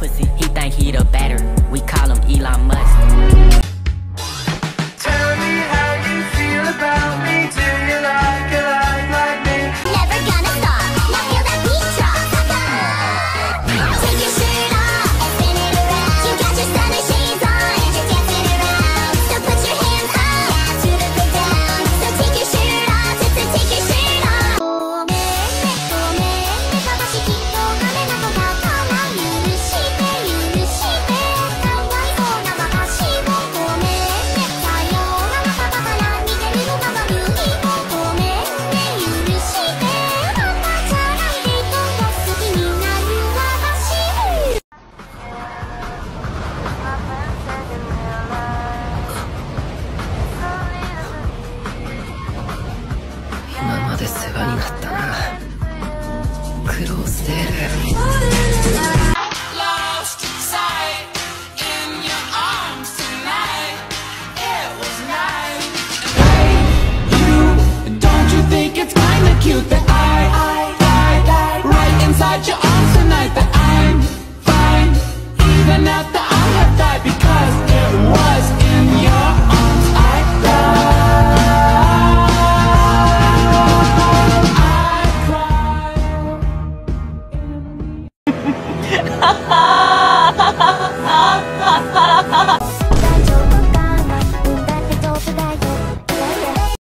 pussy. He think he the batter. We call him Elon Musk. で世話になったな。クローステール。哈 哈